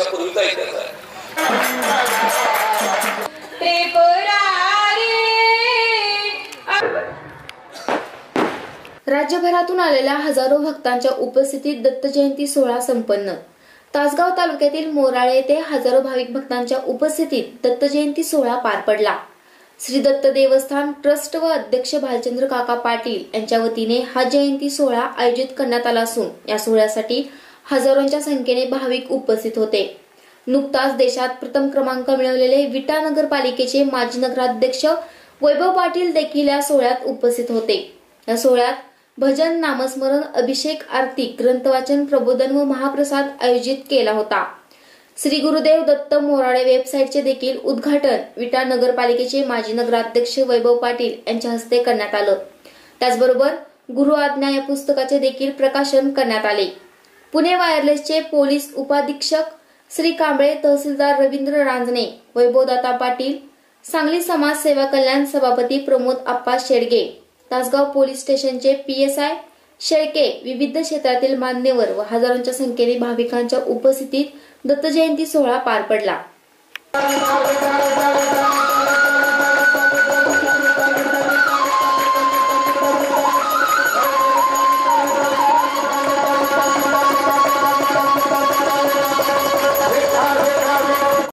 वर्षापूर्वीचा इतिहास आहे राज्यभरातून आलेल्या हजारो भक्तांच्या उपस्थितीत दत्त जयंती सोहळा संपन्न. तासगाव तालुक्यातील मोराळे येथे हजारो भाविक भक्तांच्या उपस्थितीत दत्त जयंती सोहळा पार पडला. श्री दत्त देवस्थान ट्रस्ट व अध्यक्ष भालचंद्र काका पाटील यांच्या वतीने हा जयंती सोहळा आयोजित करण्यात आला असून या सोहळ्यासाठी हजारोंच्या संख्येने भाविक उपस्थित होते. नुकताच देशात प्रथम क्रमांक मिळवलेले विटा नगरपालिकेचे माजी नगराध्यक्ष वैभव पाटील देखील या सोहळ्यात उपस्थित होते. या सोहळ्यात भजन नामस्मरण अभिषेक आरती ग्रंथवाचन प्रबोधन व महाप्रसाद आयोजित केला होता. श्री गुरुदेव दत्त मोराळे वेबसाईटचे देखील उद्घाटन विटा नगरपालिकेचे माजी नगराध्यक्ष वैभव पाटील यांच्या हस्ते करण्यात आलं. त्याचबरोबर गुरु आज्ञा या पुस्तकाचे देखील प्रकाशन करण्यात आले. पुणे वायरलेसचे पोलीस उपाधीक्षक श्री कांबळे तहसीलदार रवींद्र रांजणे वैभवदाता पाटील सांगली समाज सेवा कल्याण सभापती प्रमोद आप्पा शेडगे तासगाव पोलीस स्टेशनचे पीएसआय शेळके विविध क्षेत्रातील मान्यवर व हजारोंच्या संख्येने भाविकांच्या उपस्थितीत दत्तजयंती सोहळा पार पडला.